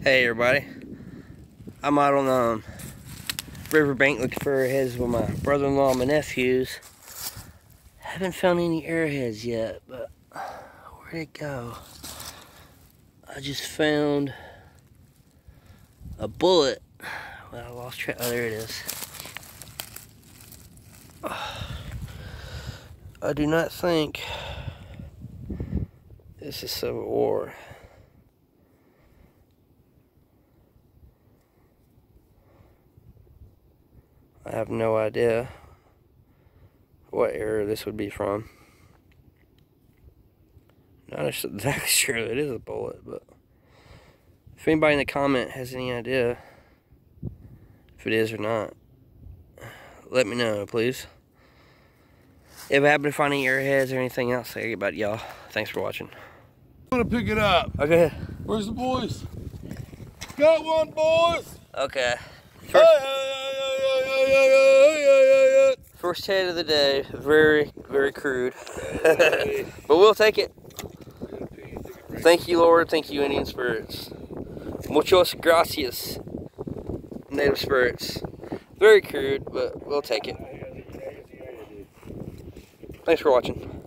Hey everybody, I'm out on um, riverbank looking for arrowheads with my brother-in-law and my nephews. Haven't found any arrowheads yet, but where'd it go? I just found a bullet. Well, I lost track. Oh, there it is. I do not think this is Civil War. I have no idea what era this would be from. Not exactly sure it is a bullet, but if anybody in the comment has any idea if it is or not, let me know, please. If I happen to find any arrowheads or anything else, I get about y'all. Thanks for watching. I'm gonna pick it up. Okay. Where's the boys? Got one, boys. Okay. First, hey, hey, hey, hey, hey, hey, hey, first head of the day. Very, very crude. but we'll take it. Thank you, Lord. Thank you, Indian spirits. Muchos gracias, native spirits. Very crude, but we'll take it. Thanks for watching.